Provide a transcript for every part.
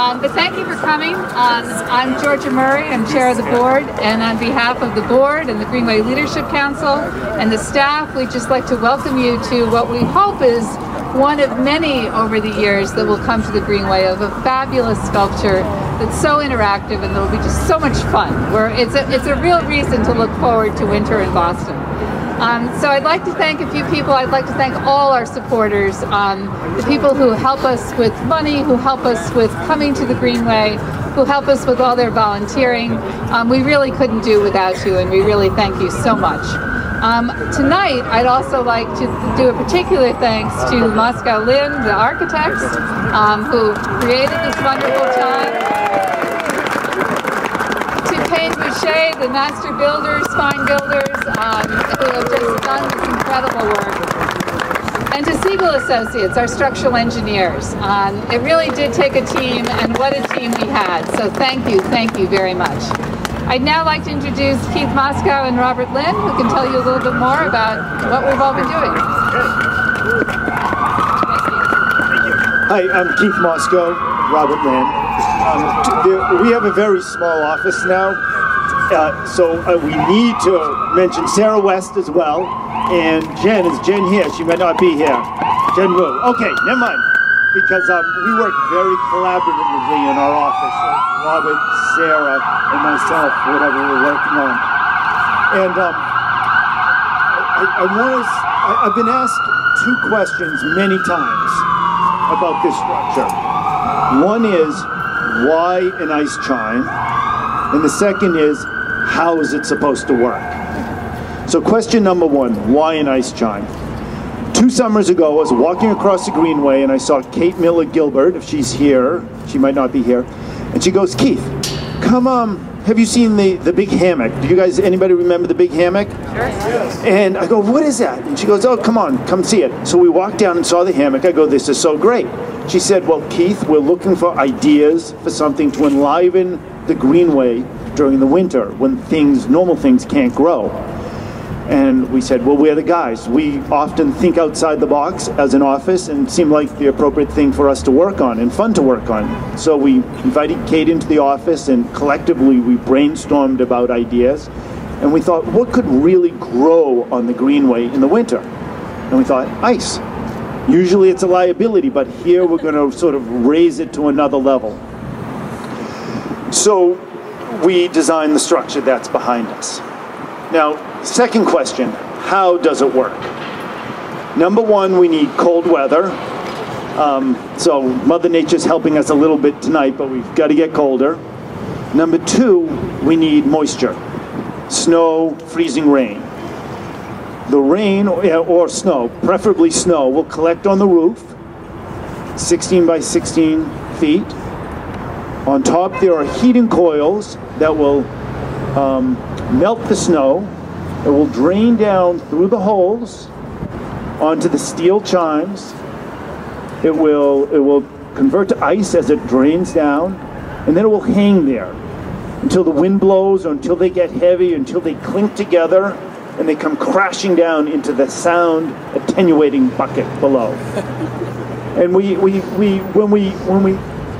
Um, but thank you for coming. Um, I'm Georgia Murray. I'm chair of the board, and on behalf of the board and the Greenway Leadership Council and the staff, we'd just like to welcome you to what we hope is one of many over the years that will come to the Greenway of a fabulous sculpture that's so interactive and that'll be just so much fun. Where it's a, it's a real reason to look forward to winter in Boston. Um, so I'd like to thank a few people. I'd like to thank all our supporters, um, the people who help us with money, who help us with coming to the Greenway, who help us with all their volunteering. Um, we really couldn't do without you, and we really thank you so much. Um, tonight, I'd also like to do a particular thanks to Moskow Linn, the architects, um, who created this wonderful time. Payne Bouchier, the master builders, fine builders, um, who have just done this incredible work. And to Siegel Associates, our structural engineers. Um, it really did take a team, and what a team we had. So thank you, thank you very much. I'd now like to introduce Keith Moskow and Robert Linn, who can tell you a little bit more about what we've all been doing. Hi, I'm Keith Moskow, Robert Linn. Um, we have a very small office now, uh, so uh, we need to mention Sarah West as well, and Jen. Is Jen here? She might not be here. Jen Wu. Okay, never mind. Because um, we work very collaboratively in our office, Robert, Sarah, and myself, whatever we're working on. And um, I, I to, I've been asked two questions many times about this structure. One is, why an ice chime? And the second is, how is it supposed to work? So question number one, why an ice chime? Two summers ago, I was walking across the Greenway and I saw Kate Miller Gilbert, if she's here, she might not be here, and she goes, Keith, come um, have you seen the, the big hammock? Do you guys, anybody remember the big hammock? Sure. Yes. And I go, what is that? And she goes, oh, come on, come see it. So we walked down and saw the hammock. I go, this is so great. She said, well, Keith, we're looking for ideas for something to enliven the Greenway during the winter when things, normal things can't grow. And we said, well, we're the guys. We often think outside the box as an office and seem like the appropriate thing for us to work on and fun to work on. So we invited Kate into the office and collectively we brainstormed about ideas. And we thought, what could really grow on the Greenway in the winter? And we thought, ice. Usually it's a liability, but here we're going to sort of raise it to another level. So we design the structure that's behind us. Now, second question, how does it work? Number one, we need cold weather. Um, so Mother Nature's helping us a little bit tonight, but we've got to get colder. Number two, we need moisture. Snow, freezing rain. The rain or, or snow, preferably snow, will collect on the roof, 16 by 16 feet. On top there are heating coils that will um, melt the snow. It will drain down through the holes onto the steel chimes. It will, it will convert to ice as it drains down, and then it will hang there until the wind blows or until they get heavy, until they clink together and they come crashing down into the sound attenuating bucket below. and we, we, we, when we, when we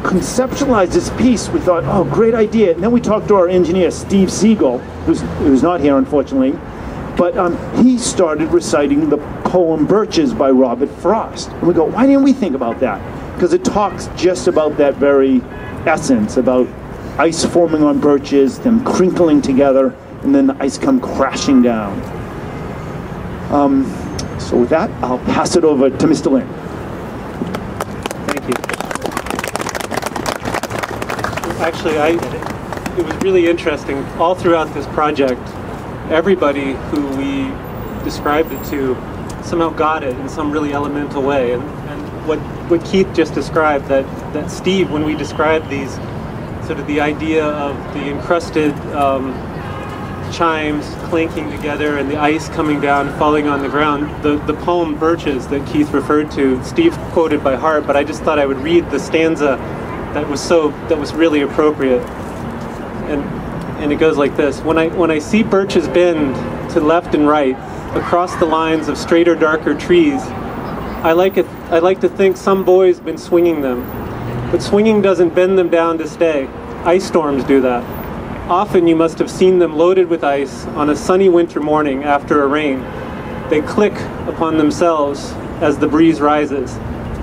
conceptualized this piece, we thought, oh, great idea. And then we talked to our engineer, Steve Siegel, who's, who's not here, unfortunately, but um, he started reciting the poem Birches by Robert Frost. And we go, why didn't we think about that? Because it talks just about that very essence, about ice forming on birches, them crinkling together, and then the ice come crashing down. Um, so with that, I'll pass it over to Mr. Linn. Thank you. Actually, I, it was really interesting. All throughout this project, everybody who we described it to somehow got it in some really elemental way. And, and what, what Keith just described, that, that Steve, when we described these, sort of the idea of the encrusted um, chimes clinking together and the ice coming down, falling on the ground. The, the poem Birches that Keith referred to, Steve quoted by heart, but I just thought I would read the stanza that was so, that was really appropriate. And, and it goes like this. When I, when I see birches bend to left and right, across the lines of straighter, darker trees, I like, it, I like to think some boy's been swinging them. But swinging doesn't bend them down to stay. Ice storms do that. Often you must have seen them loaded with ice on a sunny winter morning after a rain. They click upon themselves as the breeze rises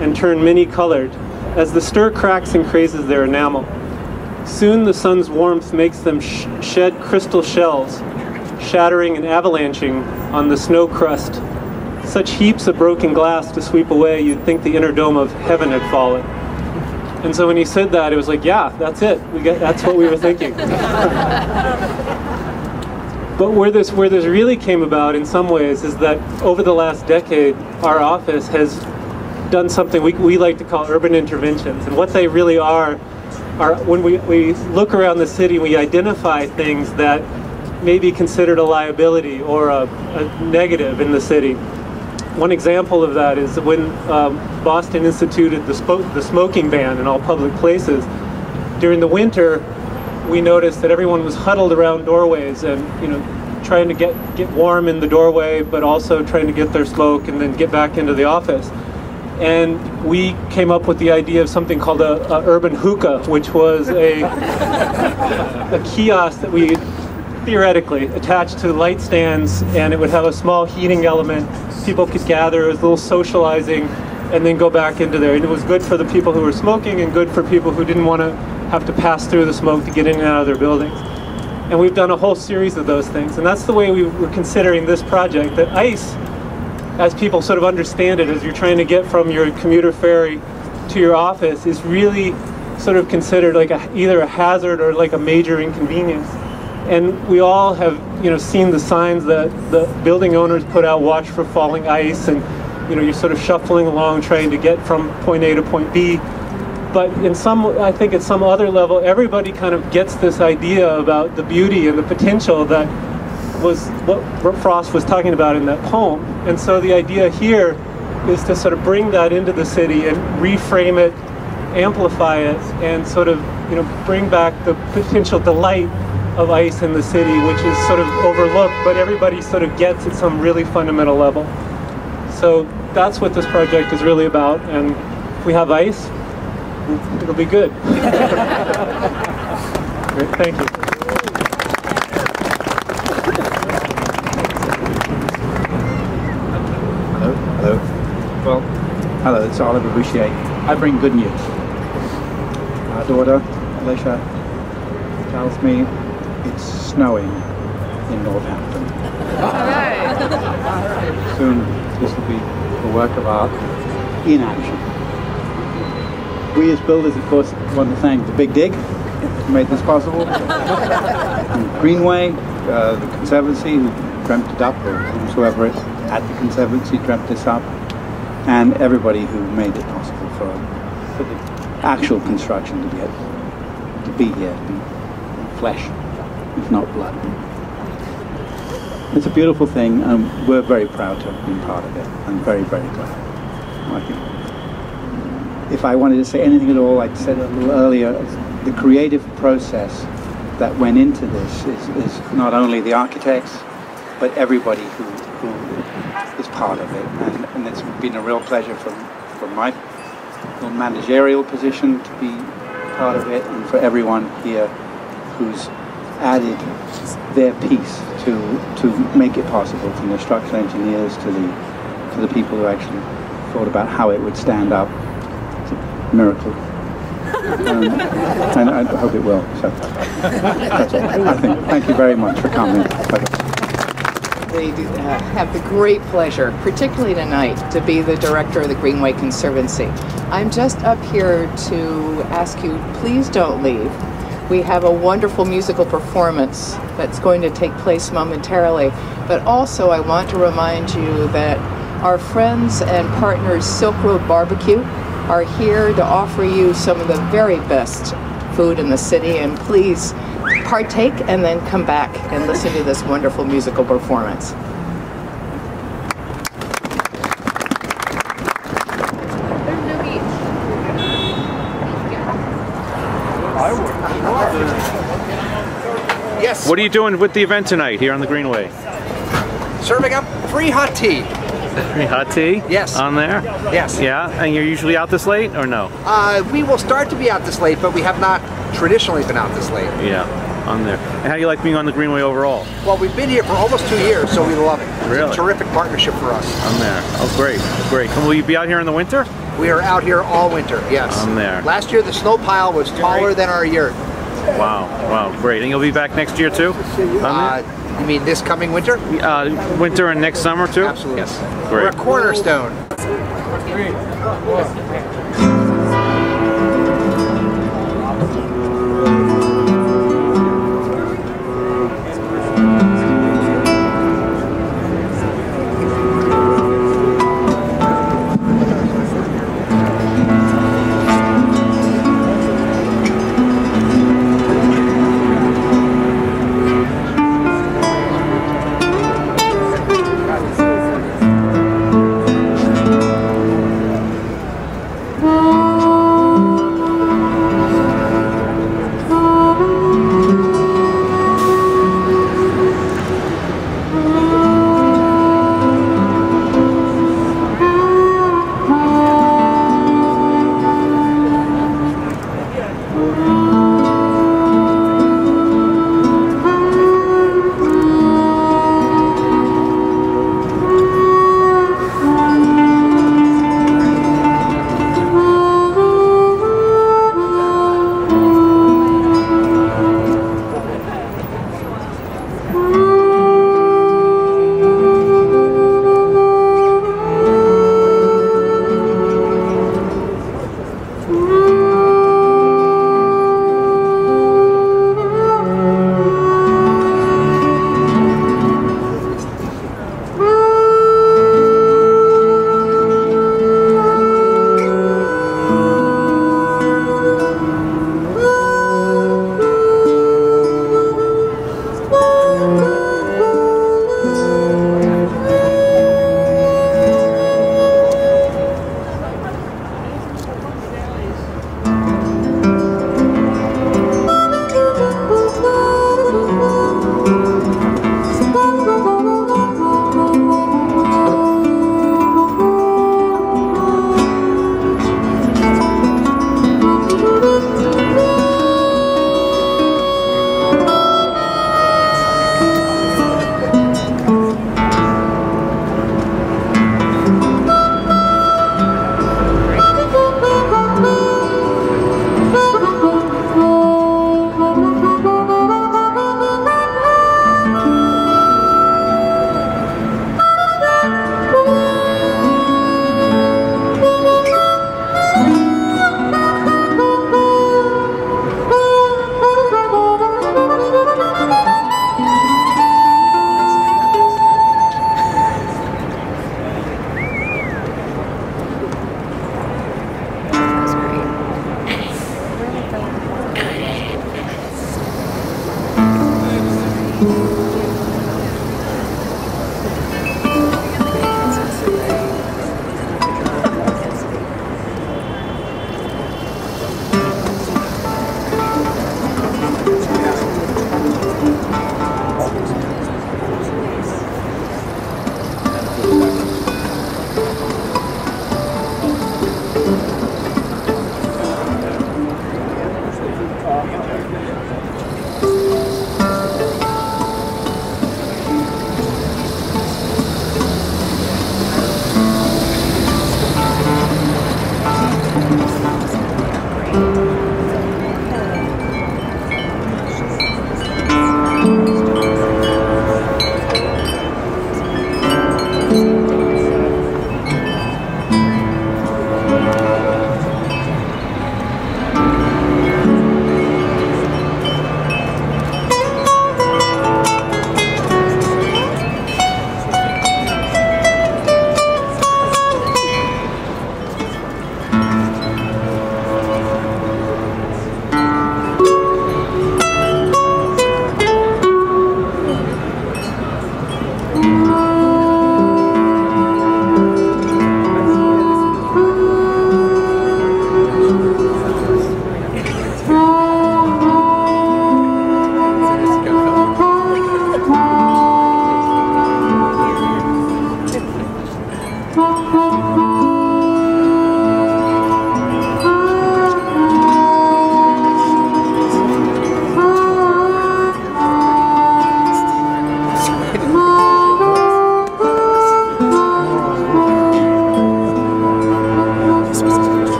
and turn many-colored as the stir cracks and crazes their enamel. Soon the sun's warmth makes them sh shed crystal shells, shattering and avalanching on the snow crust. Such heaps of broken glass to sweep away, you'd think the inner dome of heaven had fallen. And so when he said that, it was like, yeah, that's it. We get, that's what we were thinking. but where this, where this really came about in some ways is that over the last decade, our office has done something we, we like to call urban interventions. And what they really are, are when we, we look around the city, we identify things that may be considered a liability or a, a negative in the city. One example of that is when um, Boston instituted the, the smoking ban in all public places. During the winter, we noticed that everyone was huddled around doorways and you know trying to get get warm in the doorway, but also trying to get their smoke and then get back into the office. And we came up with the idea of something called a, a urban hookah, which was a a kiosk that we theoretically attached to light stands, and it would have a small heating element people could gather, it was a little socializing, and then go back into there. And it was good for the people who were smoking and good for people who didn't want to have to pass through the smoke to get in and out of their buildings. And we've done a whole series of those things. And that's the way we were considering this project, that ICE, as people sort of understand it, as you're trying to get from your commuter ferry to your office, is really sort of considered like a, either a hazard or like a major inconvenience. And we all have, you know, seen the signs that the building owners put out, watch for falling ice, and you know, you're sort of shuffling along trying to get from point A to point B. But in some, I think at some other level, everybody kind of gets this idea about the beauty and the potential that was what Frost was talking about in that poem. And so the idea here is to sort of bring that into the city and reframe it, amplify it, and sort of, you know, bring back the potential delight of ice in the city, which is sort of overlooked, but everybody sort of gets at some really fundamental level. So that's what this project is really about, and if we have ice, it'll be good. Great, thank you. Hello, hello. Well, hello, it's Oliver Bouchier. I bring good news. Our daughter, Alicia, tells me it's snowing in Northampton. Soon this will be a work of art in action. We as builders, of course, want to thank the Big Dig who made this possible. and Greenway, uh, the Conservancy who dreamt it up, or whosoever at the Conservancy dreamt this up, and everybody who made it possible for, for the actual construction to be, to be here, to be flesh if not blood. It's a beautiful thing, and we're very proud to have been part of it, and very, very glad. If I wanted to say anything at all, I said a little earlier, the creative process that went into this is, is not only the architects, but everybody who, who is part of it. And it's been a real pleasure from, from my managerial position to be part of it, and for everyone here who's added their piece to to make it possible, from the structural engineers to the to the people who actually thought about how it would stand up. It's a miracle. Um, and I hope it will. So that's all. I think. Thank you very much for coming. They uh, have the great pleasure, particularly tonight, to be the director of the Greenway Conservancy. I'm just up here to ask you, please don't leave we have a wonderful musical performance that's going to take place momentarily. But also, I want to remind you that our friends and partners, Silk Road Barbecue, are here to offer you some of the very best food in the city. And please partake and then come back and listen to this wonderful musical performance. Yes. What are you doing with the event tonight here on the Greenway? Serving up free hot tea. Free hot tea. Yes. On there. Yes. Yeah, and you're usually out this late or no? Uh, we will start to be out this late, but we have not traditionally been out this late. Yeah, on there. And how do you like being on the Greenway overall? Well, we've been here for almost two years, so we love it. It's Really? a terrific partnership for us. On there. Oh, great, great. And will you be out here in the winter? We are out here all winter, yes. I'm there. Last year, the snow pile was taller than our yurt. Wow, wow, great. And you'll be back next year too? Uh, you mean this coming winter? Uh, winter and next summer too? Absolutely. Yes. Great. We're a cornerstone. join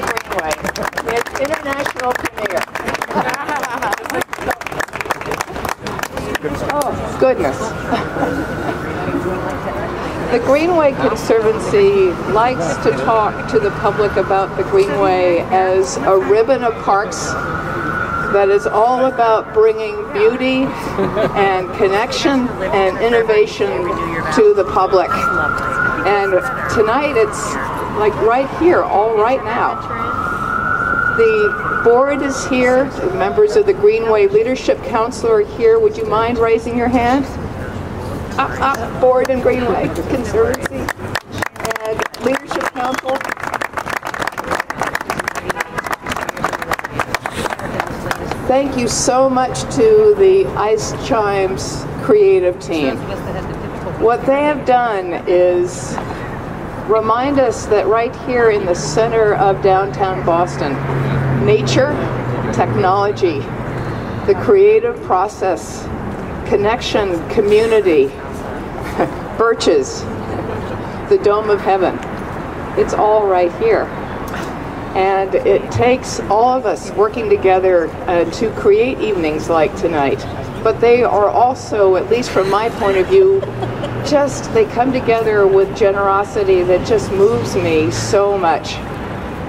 Greenway. It's international premiere. oh, goodness. The Greenway Conservancy likes to talk to the public about the Greenway as a ribbon of parks that is all about bringing beauty and connection and innovation to the public. And tonight it's like right here, all right now. The board is here, the members of the Greenway Leadership Council are here. Would you mind raising your hand? Up, up, board and Greenway Conservancy and Leadership Council. Thank you so much to the Ice Chimes creative team. What they have done is remind us that right here in the center of downtown Boston, nature, technology, the creative process, connection, community, birches, the dome of heaven. It's all right here. And it takes all of us working together uh, to create evenings like tonight. But they are also, at least from my point of view, just, they come together with generosity that just moves me so much.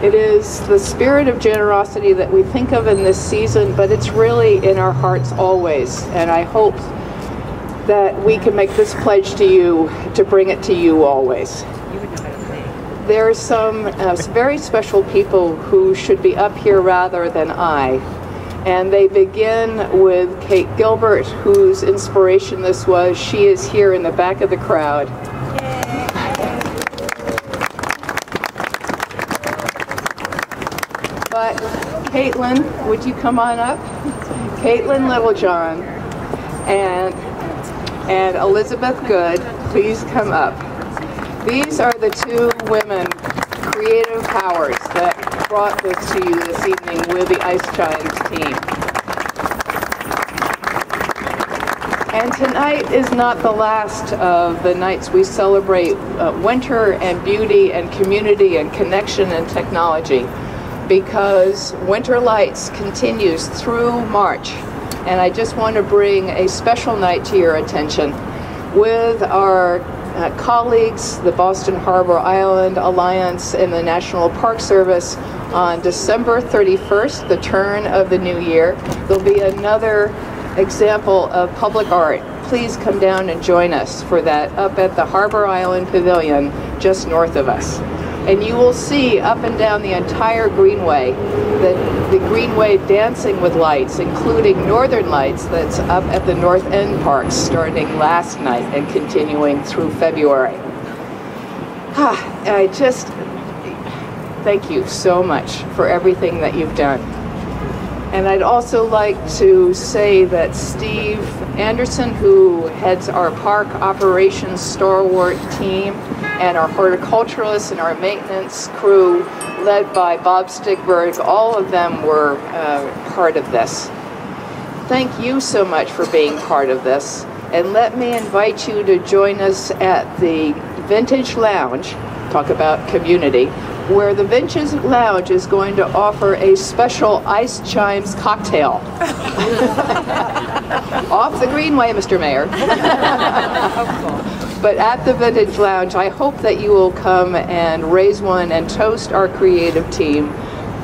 It is the spirit of generosity that we think of in this season, but it's really in our hearts always. And I hope that we can make this pledge to you to bring it to you always. There are some uh, very special people who should be up here rather than I. And they begin with Kate Gilbert, whose inspiration this was. She is here in the back of the crowd. But Caitlin, would you come on up? Caitlin Littlejohn and and Elizabeth Good, please come up. These are the two women, creative powers, that brought this to you this evening with the Ice Chimes team. And tonight is not the last of the nights we celebrate uh, winter and beauty and community and connection and technology because Winter Lights continues through March. And I just want to bring a special night to your attention with our uh, colleagues, the Boston Harbor Island Alliance and the National Park Service on December 31st, the turn of the new year. There'll be another example of public art. Please come down and join us for that up at the Harbor Island Pavilion just north of us. And you will see up and down the entire Greenway the, the Greenway dancing with lights, including Northern Lights that's up at the North End Park starting last night and continuing through February. Ah, I just thank you so much for everything that you've done. And I'd also like to say that Steve Anderson, who heads our park operations stalwart team, and our horticulturalists and our maintenance crew, led by Bob Stigberg, all of them were uh, part of this. Thank you so much for being part of this. And let me invite you to join us at the Vintage Lounge, talk about community, where the Vintage Lounge is going to offer a special Ice Chimes cocktail. Off the Greenway, Mr. Mayor. but at the Vintage Lounge, I hope that you will come and raise one and toast our creative team.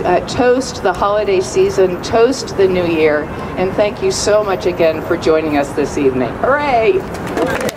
Uh, toast the holiday season, toast the new year, and thank you so much again for joining us this evening. Hooray!